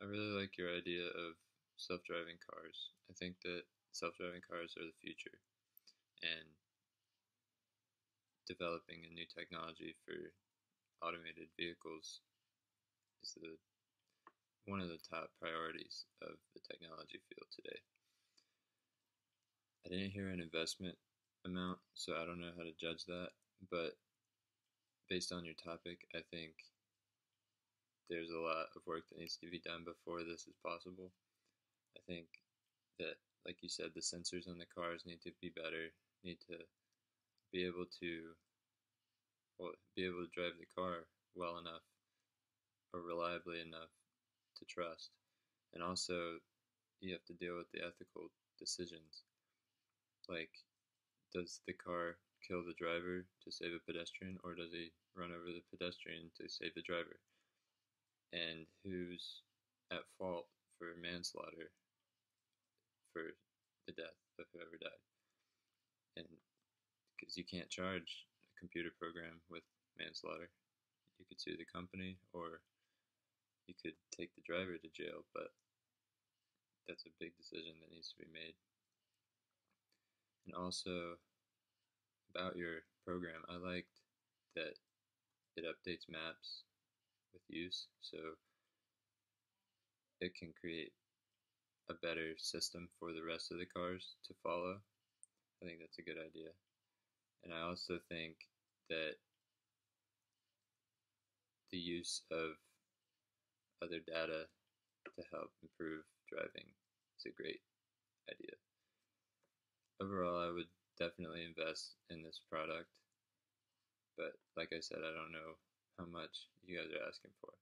I really like your idea of self-driving cars. I think that self-driving cars are the future, and developing a new technology for automated vehicles is the one of the top priorities of the technology field today. I didn't hear an investment amount, so I don't know how to judge that, but based on your topic, I think there's a lot of work that needs to be done before this is possible. I think that, like you said, the sensors on the cars need to be better, need to be able to well, be able to drive the car well enough or reliably enough to trust. And also, you have to deal with the ethical decisions. Like, does the car kill the driver to save a pedestrian, or does he run over the pedestrian to save the driver? And who's at fault for manslaughter for the death of whoever died? And because you can't charge a computer program with manslaughter, you could sue the company or you could take the driver to jail, but that's a big decision that needs to be made. And also about your program, I liked that it updates maps with use, so it can create a better system for the rest of the cars to follow. I think that's a good idea. And I also think that the use of other data to help improve driving is a great idea. Overall, I would definitely invest in this product, but like I said, I don't know how much you guys are asking for.